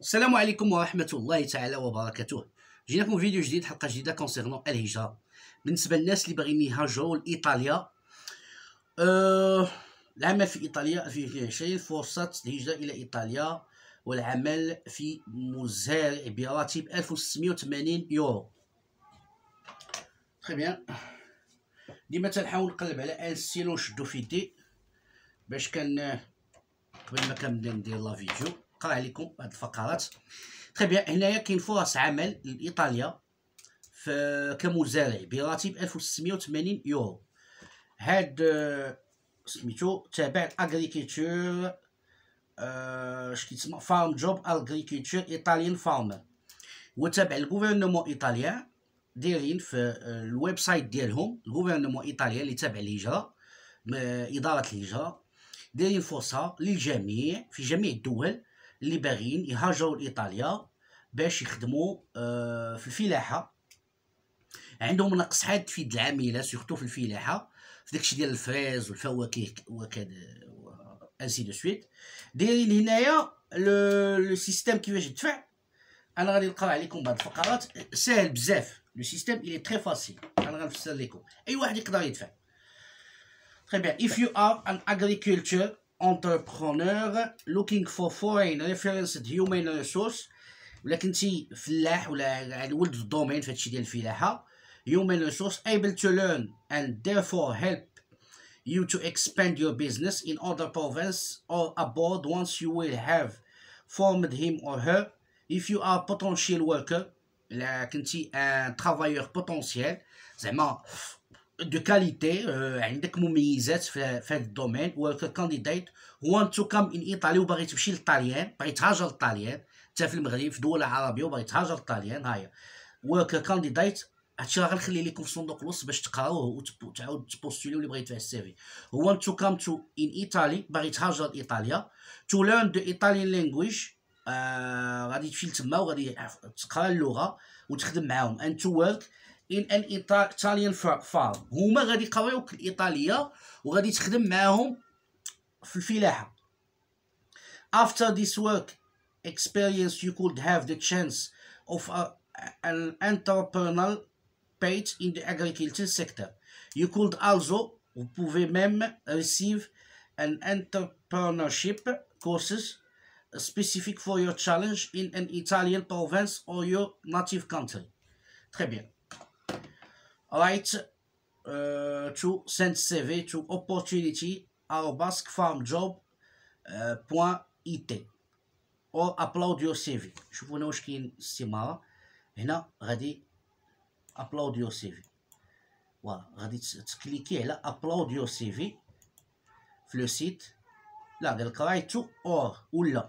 السلام عليكم ورحمة الله تعالى وبركاته. جيناكم فيديو جديد حلقة جديدة concernant الهجرة. بالنسبة للناس اللي باغيين يهاجروا لإيطاليا أه العمل في إيطاليا 2022 فرصة الهجرة إلى إيطاليا والعمل في مزارع براتب 1680 يورو. très bien ديما تنحاول نقلب على un stylo نشدو في يدي باش كان قبل ما كنبدأ ندير la vidéo. نقرا عليكم هاد الفقرات. très bien هنايا كاين فرص عمل لايطاليا في كمزارع براتب 1680 يورو. هاد سميتو تابع agriculture اش كيتسمى farm job agriculture Italian farmer هو تابع ال gouvernement italien دايرين في ال website ديالهم ال gouvernement italien اللي تابع الهجرة إدارة الهجرة. دايرين فرصة للجميع في جميع الدول اللي باغيين يهاجروا لإيطاليا باش يخدموا آه، في الفلاحة. عندهم نقص حاد في العاملة surtout في الفلاحة في داكشي ديال الفريز والفواكه وكذا ainsi de suite. دايرين هنايا le système كيفاش يدفع. أنا غادي نقرأ عليكم بعض الفقرات. ساهل بزاف. le système il est très facile أنا غنفسر لكم. أي واحد يقدر يدفع. Très bien. If you are an agriculture entrepreneur looking for foreign referenced human resource ولا كنتي فلاح ولا ولد الدومين في هادشي ديال الفلاحه human resource able to learn and therefore help you to expand your business in other province or abroad once you will have formed him or her if you are potential worker لا كنتي ان travailleur potentiel زعما دو كاليتي عندك مميزات في هذا الدومين. ورك كانديديت وان تو كام ان ايطالي وباغي تمشي للطاليان باغي تهاجر للطاليان. انت في المغرب في دول عربيه وباغي تهاجر للطاليان. هاهي ورك كانديديت هادشي راه غنخلي لكم في صندوق الوصف باش تقراوه وتعاود تبوستولي اللي بغا يدفع السيفي هو ان تو كام تو ان ايطالي باغي تهاجر لإيطاليا. تو ليرن دو ايطاليان لانجويج غادي تمشي لتما وغادي تقرا اللغة وتخدم معاهم. ان تو ورك in an Italian farm هما غادي يقراوك الايطاليه وغادي تخدم معاهم في الفلاحه after this work experience you could have the chance of a, an entrepreneurial page in the agriculture sector you could also vous pouvez même receive an entrepreneurship courses specific for your challenge in an Italian province or your native country. Très bien. Right uh, to send CV to opportunity arobase farmjob.it or upload your CV شوفوا هنا واش كاين الاستمارة هنا غادي upload your CV voilà غادي تكليكي على upload your CV في le site لا قال لك write to our ولا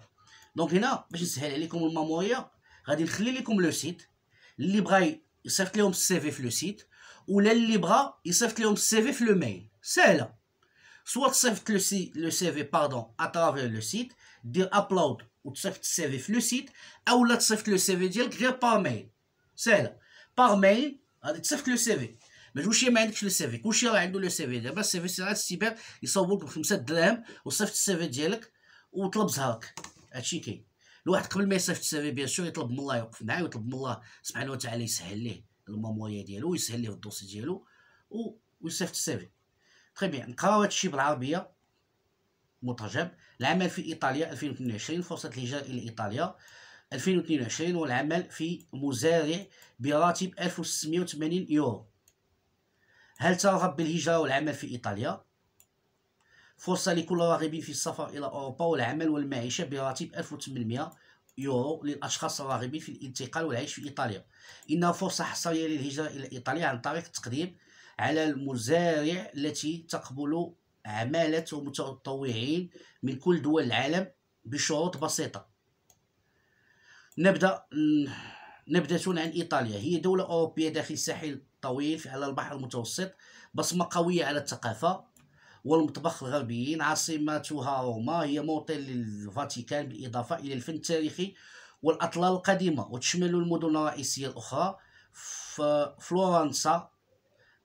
donc هنا باش نسهل عليكم الماموريا غادي نخلي لكم le site اللي بغا يصيفط لهم ال CV في le site ولا اللي بغا يصيفط لهم ال CV le mail ساهله soit تصيفط le C le CV pardon à travers le site دير upload وتصيفط ال CV le site اولا تصيفط le CV ديالك غير par mail ساهله par mail غادي تصيفط le CV ما تقولش ما عندكش le CV كلشي راه عنده le CV دابا ال CV سي ستيبر يصوبوك بخمسة دراهم وصيفط ال CV ديالك وطلب زهرك هادشي كاين الواحد قبل ما يصيفط ال CV bien sûr يطلب من الله يوقف معاه ويطلب من الله سبحانه وتعالى يسهل ليه الماموريا ديالو ويسهل ليه ال dossier ديالو ويصيفط ال CV très bien نقراو هادشي بالعربية. مترجم. العمل في إيطاليا 2022 فرصة الهجره إلى إيطاليا 2022 والعمل في مزارع براتب 1680 يورو. هل ترغب بالهجرة والعمل في إيطاليا؟ فرصة لكل راغب في السفر إلى أوروبا والعمل والمعيشة براتب 1800 يورو للأشخاص الراغبين في الانتقال والعيش في إيطاليا. إنها فرصة حصرية للهجرة إلى إيطاليا عن طريق التقديم على المزارع التي تقبل عمالة ومتطوعين من كل دول العالم بشروط بسيطة. نبدأ نبدأ عن إيطاليا. هي دولة أوروبية داخل الساحل طويل على البحر المتوسط بصمة قوية على الثقافة والمطبخ الغربيين عاصمتها روما هي موطن للفاتيكان بالإضافة إلى الفن التاريخي والأطلال القديمة وتشمل المدن الرئيسية الأخرى فلورنسا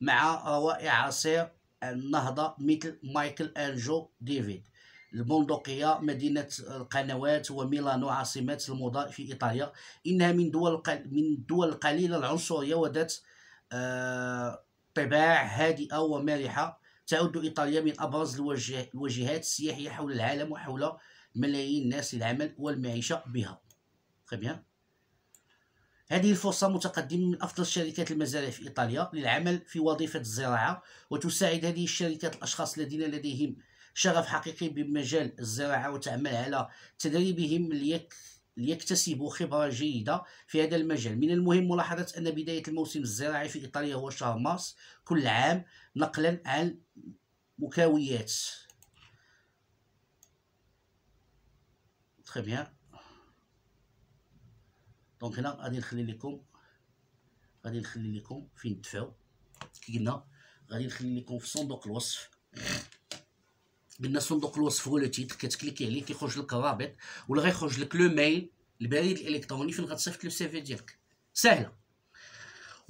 مع روائع عصير النهضة مثل مايكل أنجو ديفيد. البندقية مدينة القنوات وميلانو عاصمة الموضة في إيطاليا. إنها من دول من الدول القليلة العنصرية وذات آه، طباع هادئة ومالحة. تعد إيطاليا من أبرز الوجهات السياحية حول العالم وحول ملايين الناس للعمل والمعيشة بها. بيان هذه الفرصة متقدمة من أفضل الشركات المزارع في إيطاليا للعمل في وظيفة الزراعة وتساعد هذه الشركات الأشخاص الذين لديهم شغف حقيقي بمجال الزراعة وتعمل على تدريبهم ليك ليكتسبوا خبرة جيدة في هذا المجال. من المهم ملاحظة أن بداية الموسم الزراعي في إيطاليا هو شهر مارس كل عام نقلا عن مكاويات très bien donc هنا غادي نخلي لكم غادي نخلي لكم فين تدفعوا كي قلنا غادي نخلي لكم في صندوق الوصف. قلنا صندوق الوصف هو le titre كتكليكي عليه كيخرج لك الرابط ولا غيخرج لك le mail البريد الإلكتروني فين غتصيفط le CV ديالك. ساهلة.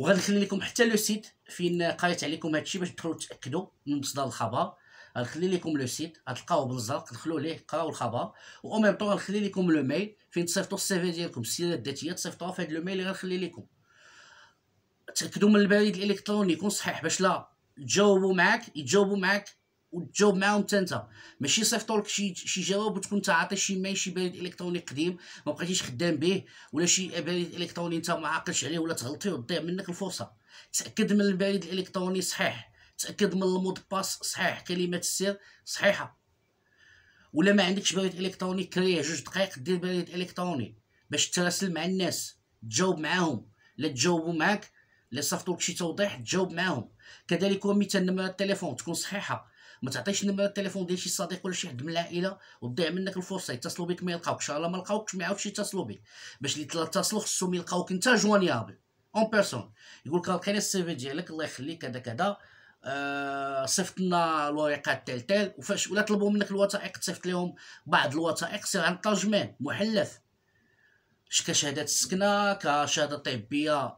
وغادي نخلي لكم حتى le site فين قريت عليكم هادشي باش تدخلوا تأكدوا من مصدر الخبر. غنخلي لكم le site غتلقاوه بالزرق دخلوا ليه قراو الخبر. و même temps غنخلي لكم le mail فين تصيفطوا ال CV ديالكم السيرة الذاتية تصيفطوها في هذا le mail اللي غنخلي لكم. تأكدوا من البريد الالكتروني يكون صحيح باش لا تجاوبوا معاك يتجاوبوا معاك وتجاوب معاهم حتى انت ماشي صيفطوا لك شي شي جواب وتكون انت عاطي شي mail شي بريد إلكتروني قديم ما بقيتيش خدام به ولا شي بريد إلكتروني أنت ما عاقلش عليه ولا تغلطي وتضيع منك الفرصة. تأكد من البريد الإلكتروني صحيح. تأكد من ال mot de passe صحيح. كلمة السر صحيحة. ولا ما عندكش بريد إلكتروني crée جوج دقائق دير بريد إلكتروني باش تراسل مع الناس. تجاوب معاهم. لا تجاوبوا معاك لا صيفطوا لك شي توضيح تجاوب معاهم. كذلك مثلا نمرة التليفون تكون صحيحة. ما تعطيش نمرة التليفون ديال شي صديق ولا شي حد من العائله وتضيع منك الفرصة يتصلوا بك ما يلقاوكش. إلا ما لقاوكش ما يعاودش يتصلوا بك. باش اللي يتصلوا خصهم يلقاوك انت joignable en personne. يقول لك لقينا ال CV ديالك الله يخليك كذا كذا آه صيفط لنا الورقات tel tel وفاش ولا طلبوا منك الوثائق تصيفط لهم بعض الوثائق سير عند ترجمان محلف. كشهادات السكنة كشهاده طبية.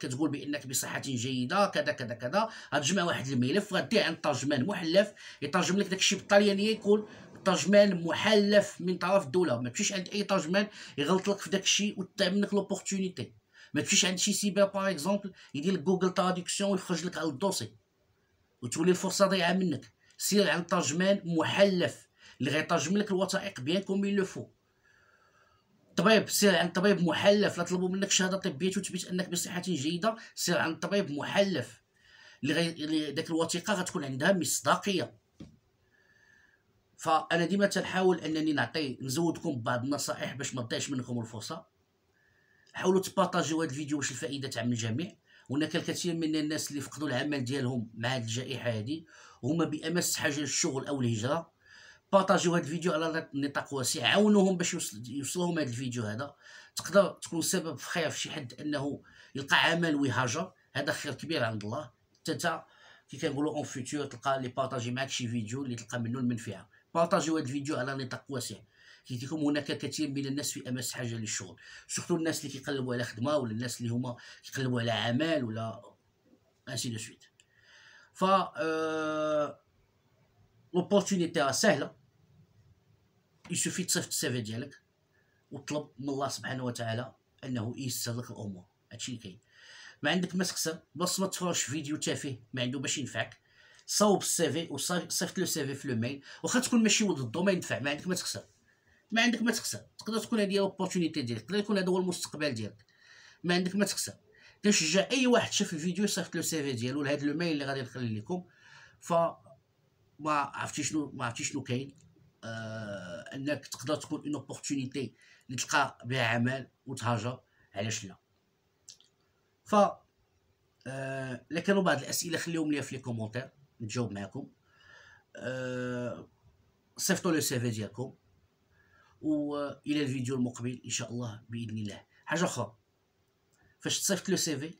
كتقول بأنك بصحة جيدة كذا كذا كذا. غتجمع واحد الملف غتديه عند ترجمان محلف يترجم لك داكشي بالطليانيه يكون ترجمان محلف من طرف الدولة. ما تمشيش عند أي ترجمان يغلط لك في داكشي وتضيع منك l'opportunité ما تمشيش عند شي cyber par exemple يدير لك Google traduction ويخرج لك على ال dossier. وتولي الفرصة ضايعة منك. سير عند ترجمان محلف. اللي غيترجم لك الوثائق bien comme il faut طبيب سير عند طبيب محلف. لا طلبوا منك شهادة طبية تثبت أنك بصحة جيدة. سير عند طبيب محلف. اللي غي... داك الوثيقة غتكون عندها مصداقية. فأنا ديما تنحاول أنني نعطي نزودكم ببعض النصائح باش ما تضيعش منكم الفرصة. حاولوا تبارطاجيو هذا الفيديو واش الفائدة تعم الجميع. هناك الكثير من الناس اللي فقدوا العمل ديالهم مع هذه الجائحة هذه وهما بأمس حاجة للشغل أو الهجرة. بارطاجيو هذا الفيديو على نطاق واسع عاونوهم باش يوصلهم هذا الفيديو هذا. تقدر تكون سبب في خير في شي حد أنه يلقى عمل ويهاجر. هذا خير كبير عند الله. حتى كي كنقولوا en futur تلقى اللي بارطاجي معاك شي فيديو اللي تلقى منه المنفعة. بارطاجيو هذا الفيديو على نطاق واسع كيتيكم لكم هناك كثير من الناس في أمس حاجة للشغل. surtout الناس اللي كيقلبوا على خدمة ولا الناس اللي هما كيقلبوا على عمل ولا ainsi de suite ف l'opportunité سهله il suffit تصيفط ال CV ديالك وطلب من الله سبحانه وتعالى أنه ييسر لك الأمور. هادشي اللي كاين. ما عندك ما تخسر. بس ما تفرجش فيديو تافه ما عنده باش ينفعك. صوب ال CV وصيفط le CV في le mail واخا تكون ماشي ولد الضو ما ينفع ما عندك ما تخسر. ما عندك ما تخسر. تقدر تكون هذه l'opportunité ديالك. تقدر يكون هذا هو المستقبل ديالك. ما عندك ما تخسر. كنشجع أي واحد شاف الفيديو يصيفط le CV ديالو لهذا le mail اللي غادي نخلي لكم ف ما عرفتي شنو ما عرفتي شنو كاين. آه انك تقدر تكون une opportunité اللي تلقى بها عمل وتهاجر علاش لا. ف آه كانوا بعض الأسئلة خليهم لي في les commentaires نجاوب معكم. آه صيفطوا le CV ديالكم والى الفيديو المقبل إن شاء الله بإذن الله. حاجة أخرى فاش تصيفط le CV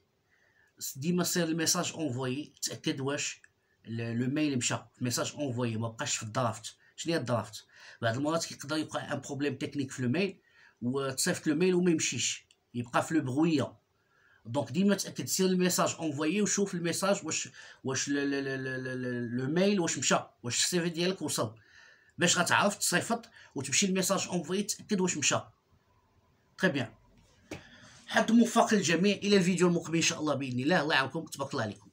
ديما سير ال messages envoyés تأكد واش le mail مشى message envoyé ما بقاش في ال draft. شنو هي ال draft بعض المرات كيقدر يوقع un problème technique في ال mail وتصيفط le mail وما يمشيش. يبقى في le brouillon. donc ديما تأكد سير ال messages envoyés وشوف ال message واش واش le mail واش مشى واش ال CV ديالك وصل. باش غتعرف تصيفط وتمشي ال messages envoyés تأكد واش مشى. très bien حظ موفق للجميع إلى الفيديو المقبل إن شاء الله بإذن الله. الله يعاونكم. تبارك الله عليكم.